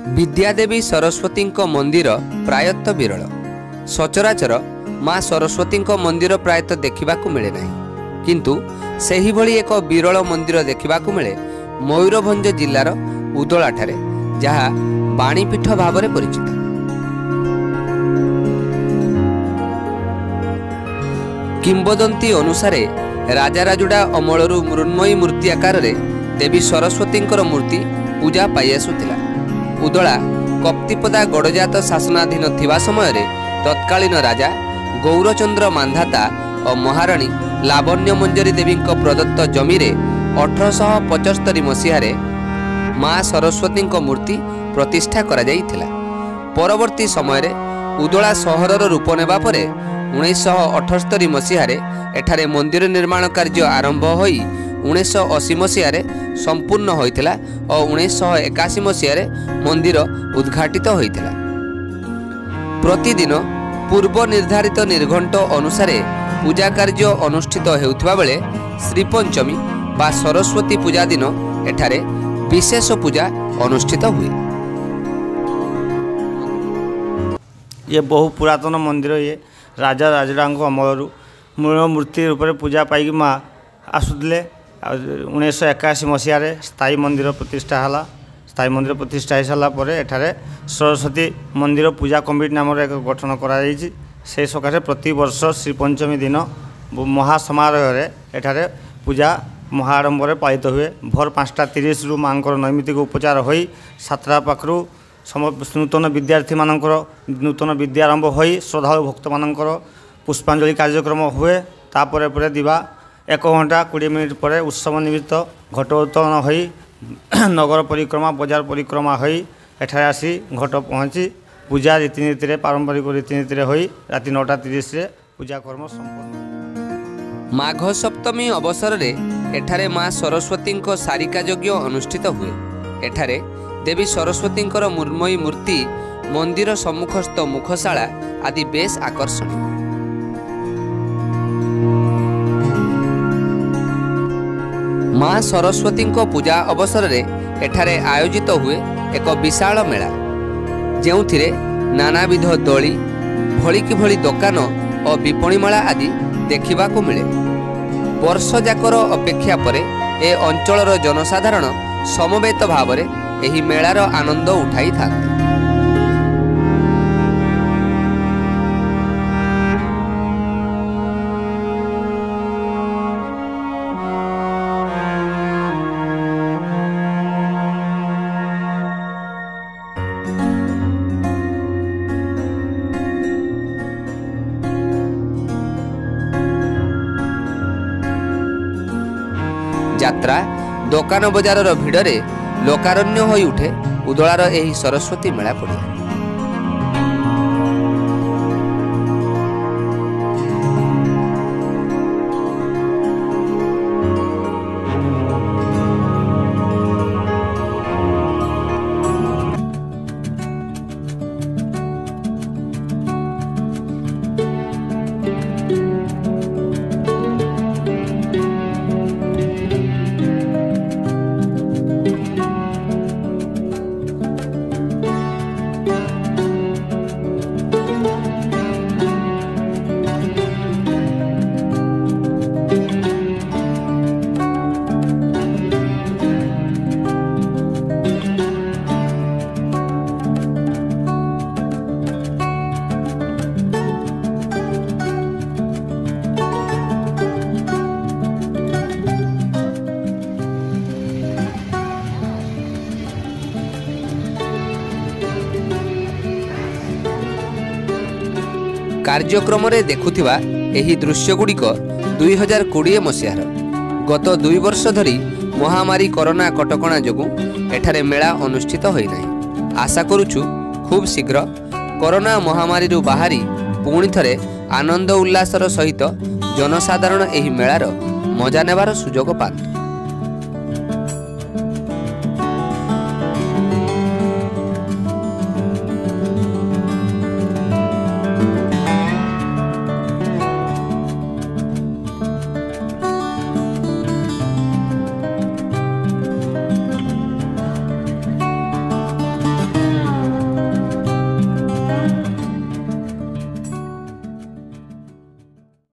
ବିଦ୍ୟାଦେବୀ ସରସ୍ୱତୀଙ୍କ ମନ୍ଦିର ପ୍ରାୟତଃ ବିରଳ। ସଚରାଚର ମା ସରସ୍ୱତୀଙ୍କ ମନ୍ଦିର ପ୍ରାୟତଃ ଦେଖିବାକୁ ମିଳେ ନାହିଁ। କିନ୍ତୁ ସେହିଭଳି ଏକ ବିରଳ ମନ୍ଦିର ଦେଖିବାକୁ ମିଳେ ମୟୂରଭଞ୍ଜ ଜିଲ୍ଲାର ଉଦଳାଠାରେ ଯାହା ବାଣୀପୀଠ ଭାବରେ ପରିଚିତ। କିମ୍ବଦନ୍ତୀ ଅନୁସାରେ ରାଜାରାଜୁଡ଼ା ଅମଳରୁ ମୃନ୍ମୟୀ ମୂର୍ତ୍ତି ଆକାରରେ ଦେବୀ ସରସ୍ୱତୀଙ୍କର ମୂର୍ତ୍ତି ପୂଜା ପାଇଆସୁଥିଲା। ଉଦଳା କପ୍ତିପଦା ଗଡ଼ଜାତ ଶାସନାଧୀନ ଥିବା ସମୟରେ ତତ୍କାଳୀନ ରାଜା ଗୌରଚନ୍ଦ୍ର ମାନ୍ଧାତା ଓ ମହାରାଣୀ ଲାବଣ୍ୟ ମଞ୍ଜରୀ ଦେବୀଙ୍କ ପ୍ରଦତ୍ତ ଜମିରେ ଅଠରଶହ ପଚସ୍ତରୀ ମସିହାରେ ମା ସରସ୍ୱତୀଙ୍କ ମୂର୍ତ୍ତି ପ୍ରତିଷ୍ଠା କରାଯାଇଥିଲା। ପରବର୍ତ୍ତୀ ସମୟରେ ଉଦଳା ସହରର ରୂପ ନେବା ପରେ ଉଣେଇଶହ ଅଠସ୍ତରୀ ମସିହାରେ ଏଠାରେ ମନ୍ଦିର ନିର୍ମାଣ କାର୍ଯ୍ୟ ଆରମ୍ଭ ହୋଇ ଉଣେଇଶହ ଅଶୀ ମସିହାରେ ସମ୍ପୂର୍ଣ୍ଣ ହୋଇଥିଲା ଓ ଉଣେଇଶହ ଏକାଅଶୀ ମସିହାରେ ମନ୍ଦିର ଉଦ୍ଘାଟିତ ହୋଇଥିଲା। ପ୍ରତିଦିନ ପୂର୍ବ ନିର୍ଦ୍ଧାରିତ ନିର୍ଘଣ୍ଟ ଅନୁସାରେ ପୂଜା କାର୍ଯ୍ୟ ଅନୁଷ୍ଠିତ ହେଉଥିବା ବେଳେ ଶ୍ରୀପଞ୍ଚମୀ ବା ସରସ୍ୱତୀ ପୂଜା ଦିନ ଏଠାରେ ବିଶେଷ ପୂଜା ଅନୁଷ୍ଠିତ ହୁଏ। ଇଏ ବହୁ ପୁରାତନ ମନ୍ଦିର ଇଏ ରାଜା ରାଜୁଡ଼ାଙ୍କ ଅମଳରୁ ମୂଳ ମୂର୍ତ୍ତି ରୂପରେ ପୂଜା ପାଇକି ମା ଆସୁଥିଲେ। ଉଣେଇଶହ ଏକାଅଶୀ ମସିହାରେ ସ୍ଥାୟୀ ମନ୍ଦିର ପ୍ରତିଷ୍ଠା ହେଲା ସ୍ଥାୟୀ ମନ୍ଦିର ପ୍ରତିଷ୍ଠା ହୋଇସାରିଲା ପରେ ଏଠାରେ ସରସ୍ୱତୀ ମନ୍ଦିର ପୂଜା କମିଟି ନାମରେ ଏକ ଗଠନ କରାଯାଇଛି। ସେହି ସକାଶେ ପ୍ରତିବର୍ଷ ଶ୍ରୀପଞ୍ଚମୀ ଦିନ ମହାସମାରୋହରେ ଏଠାରେ ପୂଜା ମହା ଆଡ଼ମ୍ବରରେ ପାଳିତ ହୁଏ। ଭୋର ପାଞ୍ଚଟା ତିରିଶରୁ ମାଆଙ୍କର ନୈମିତିକ ଉପଚାର ହୋଇ ସାତଟା ପାଖରୁ ସମ ନୂତନ ବିଦ୍ୟାର୍ଥୀମାନଙ୍କର ନୂତନ ବିଦ୍ୟା ଆରମ୍ଭ ହୋଇ ଶ୍ରଦ୍ଧାଳୁ ଭକ୍ତମାନଙ୍କର ପୁଷ୍ପାଞ୍ଜଳି କାର୍ଯ୍ୟକ୍ରମ ହୁଏ। ତାପରେ ପରେ ଦିବା ଏକ ଘଣ୍ଟା କୋଡ଼ିଏ ମିନିଟ୍ ପରେ ଉତ୍ସବ ନିମିତ୍ତ ଘଟ ଉତ୍ତୋଳନ ହୋଇ ନଗର ପରିକ୍ରମା ବଜାର ପରିକ୍ରମା ହୋଇ ଏଠାରେ ଆସି ଘଟ ପହଞ୍ଚି ପୂଜା ରୀତିନୀତିରେ ପାରମ୍ପରିକ ରୀତିନୀତିରେ ହୋଇ ରାତି ନଅଟା ତିରିଶରେ ପୂଜା କର୍ମ ସମ୍ପନ୍ନ। ମାଘ ସପ୍ତମୀ ଅବସରରେ ଏଠାରେ ମା ସରସ୍ୱତୀଙ୍କ ସାରିକା ଯଜ୍ଞ ଅନୁଷ୍ଠିତ ହୁଏ। ଏଠାରେ ଦେବୀ ସରସ୍ୱତୀଙ୍କର ମୃନ୍ମୟୀ ମୂର୍ତ୍ତି ମନ୍ଦିର ସମ୍ମୁଖସ୍ଥ ମୁଖଶାଳା ଆଦି ବେଶ୍ ଆକର୍ଷଣୀୟ। ମା ସରସ୍ୱତୀଙ୍କ ପୂଜା ଅବସରରେ ଏଠାରେ ଆୟୋଜିତ ହୁଏ ଏକ ବିଶାଳ ମେଳା। ଯେଉଁଥିରେ ନାନାବିଧ ଦୋଳି ଭଳିକି ଭଳି ଦୋକାନ ଓ ବିପଣିମେଳା ଆଦି ଦେଖିବାକୁ ମିଳେ। ବର୍ଷଯାକର ଅପେକ୍ଷା ପରେ ଏ ଅଞ୍ଚଳର ଜନସାଧାରଣ ସମବେତ ଭାବରେ ଏହି ମେଳାର ଆନନ୍ଦ ଉଠାଇଥାନ୍ତି। ଯାତ୍ରା ଦୋକାନ ବଜାରର ଭିଡ଼ରେ ଲୋକାରଣ୍ୟ ହୋଇ ଉଠେ ଉଦଳାର ଏହି ସରସ୍ୱତୀ ମେଳା ପଡ଼ିଆ କାର୍ଯ୍ୟକ୍ରମରେ ଦେଖୁଥିବା ଏହି ଦୃଶ୍ୟଗୁଡ଼ିକ ଦୁଇ ହଜାର କୋଡ଼ିଏ ମସିହାର। ଗତ ଦୁଇ ବର୍ଷ ଧରି ମହାମାରୀ କରୋନା କଟକଣା ଯୋଗୁଁ ଏଠାରେ ମେଳା ଅନୁଷ୍ଠିତ ହୋଇନାହିଁ। ଆଶା କରୁଛୁ ଖୁବ୍ ଶୀଘ୍ର କରୋନା ମହାମାରୀରୁ ବାହାରି ପୁଣି ଥରେ ଆନନ୍ଦ ଉଲ୍ଲାସର ସହିତ ଜନସାଧାରଣ ଏହି ମେଳାର ମଜା ନେବାର ସୁଯୋଗ ପାଆନ୍ତୁ।